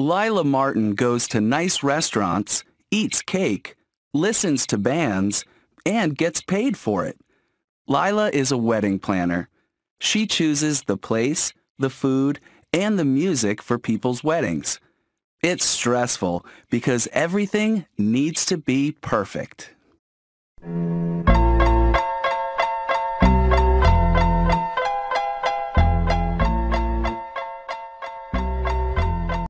Lila Martin goes to nice restaurants, eats cake, listens to bands, and gets paid for it. Lila is a wedding planner. She chooses the place, the food, and the music for people's weddings. It's stressful because everything needs to be perfect.